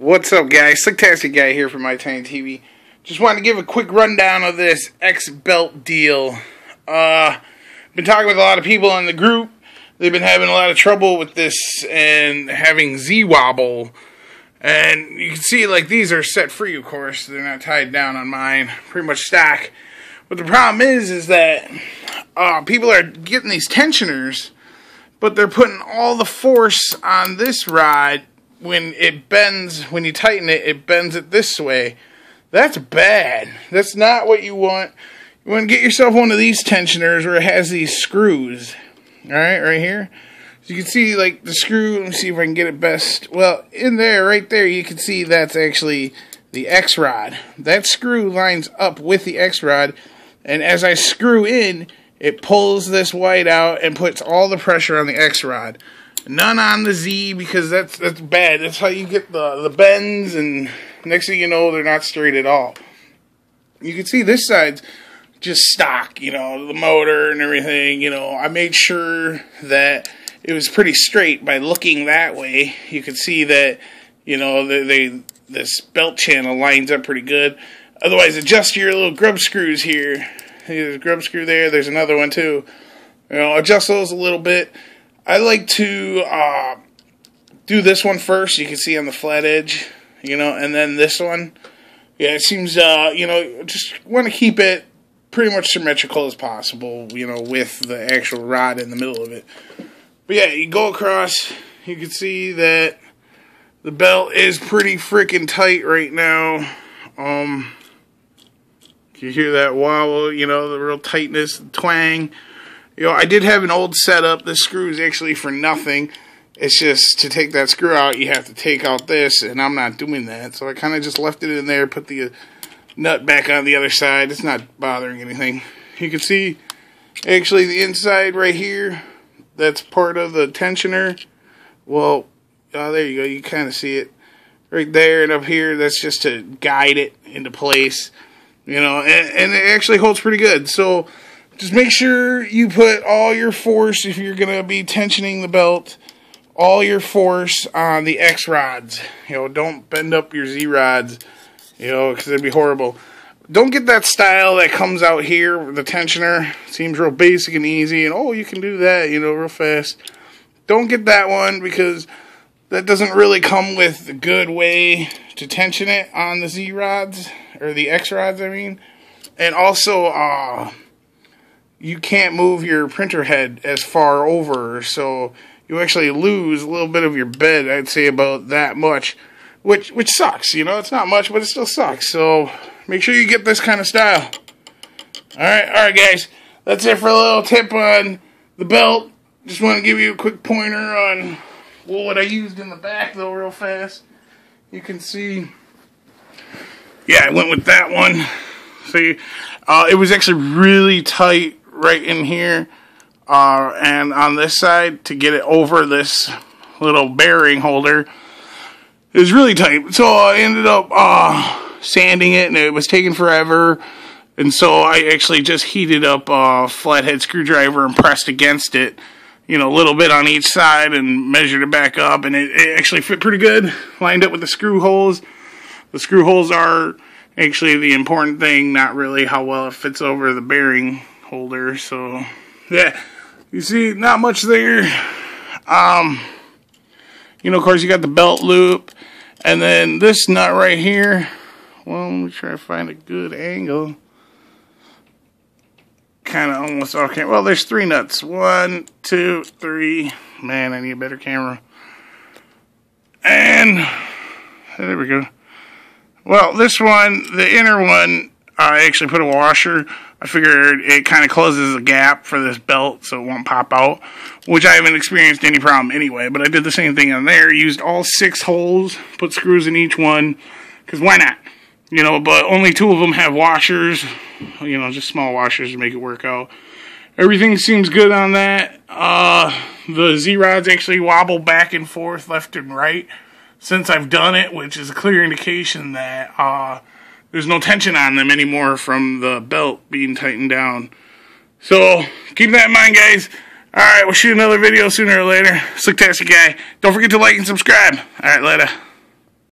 What's up, guys? Slicktastic Guy here from My Tiny TV. Just wanted to give a quick rundown of this X belt deal. Uh, been talking with a lot of people in the group. They've been having a lot of trouble with this and having Z wobble. And you can see, like, these are set free, of course. They're not tied down on mine. Pretty much stock. But the problem is, is that uh, people are getting these tensioners, but they're putting all the force on this rod when it bends, when you tighten it, it bends it this way. That's bad. That's not what you want. You want to get yourself one of these tensioners where it has these screws. Alright, right here. So you can see, like, the screw. Let me see if I can get it best. Well, in there, right there, you can see that's actually the X-Rod. That screw lines up with the X-Rod, and as I screw in, it pulls this white out and puts all the pressure on the X-Rod. None on the Z because that's that's bad. That's how you get the the bends, and next thing you know, they're not straight at all. You can see this side's just stock, you know, the motor and everything. You know, I made sure that it was pretty straight by looking that way. You can see that, you know, they, they this belt channel lines up pretty good. Otherwise, adjust your little grub screws here. There's a grub screw there. There's another one too. You know, adjust those a little bit. I like to uh, do this one first. You can see on the flat edge, you know, and then this one. Yeah, it seems, uh, you know, just want to keep it pretty much symmetrical as possible, you know, with the actual rod in the middle of it. But yeah, you go across, you can see that the belt is pretty freaking tight right now. Um, you hear that wobble, you know, the real tightness, the twang. You know, I did have an old setup. This screw is actually for nothing. It's just to take that screw out, you have to take out this, and I'm not doing that. So I kind of just left it in there, put the uh, nut back on the other side. It's not bothering anything. You can see, actually, the inside right here, that's part of the tensioner. Well, oh, there you go. You kind of see it right there and up here. That's just to guide it into place. You know, and, and it actually holds pretty good. So just make sure you put all your force if you're going to be tensioning the belt all your force on the X rods. You know, don't bend up your Z rods, you know, because it'd be horrible. Don't get that style that comes out here, the tensioner. Seems real basic and easy, and oh, you can do that, you know, real fast. Don't get that one because that doesn't really come with a good way to tension it on the Z rods, or the X rods, I mean. And also, uh, you can't move your printer head as far over, so you actually lose a little bit of your bed. I'd say about that much, which which sucks. You know, it's not much, but it still sucks. So make sure you get this kind of style. All right, all right, guys. That's it for a little tip on the belt. Just want to give you a quick pointer on what I used in the back, though, real fast. You can see. Yeah, I went with that one. See, uh, it was actually really tight right in here uh, and on this side to get it over this little bearing holder is really tight. So I ended up uh, sanding it, and it was taking forever. And so I actually just heated up a flathead screwdriver and pressed against it, you know, a little bit on each side and measured it back up, and it, it actually fit pretty good. Lined up with the screw holes. The screw holes are actually the important thing, not really how well it fits over the bearing holder. So, yeah, you see, not much there. Um, you know, of course, you got the belt loop, and then this nut right here. Well, let me try to find a good angle. Kind of almost okay. Well, there's three nuts. One, two, three. Man, I need a better camera. And there we go. Well, this one, the inner one, I actually put a washer. I figured it kind of closes a gap for this belt so it won't pop out, which I haven't experienced any problem anyway. But I did the same thing on there. Used all six holes, put screws in each one, because why not? You know, but only two of them have washers. You know, just small washers to make it work out. Everything seems good on that. Uh, the Z rods actually wobble back and forth, left and right, since I've done it, which is a clear indication that uh, there's no tension on them anymore from the belt being tightened down. So keep that in mind, guys. All right, we'll shoot another video sooner or later. Slicktastic guy. Don't forget to like and subscribe. All right, later.